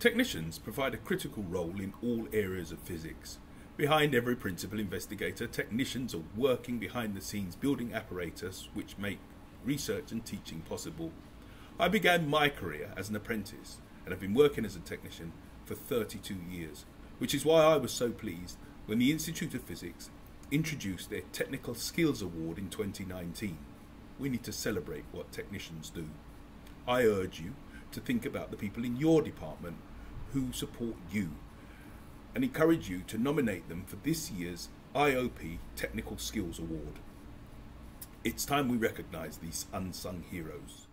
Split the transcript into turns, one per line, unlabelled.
Technicians provide a critical role in all areas of physics. Behind every principal investigator, technicians are working behind the scenes building apparatus which make research and teaching possible. I began my career as an apprentice and have been working as a technician for 32 years, which is why I was so pleased when the Institute of Physics introduced their Technical Skills Award in 2019. We need to celebrate what technicians do. I urge you to think about the people in your department who support you and encourage you to nominate them for this year's IOP Technical Skills Award. It's time we recognise these unsung heroes.